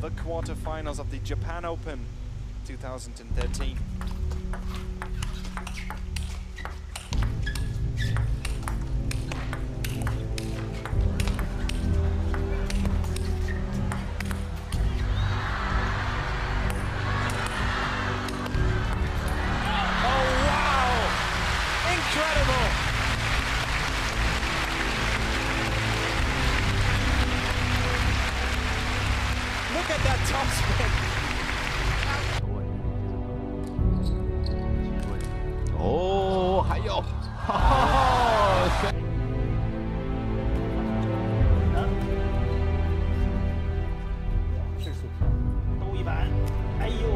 the quarterfinals of the Japan Open 2013. Oh, wow! Incredible! 哦还有。哈哈哈这都一般哎呦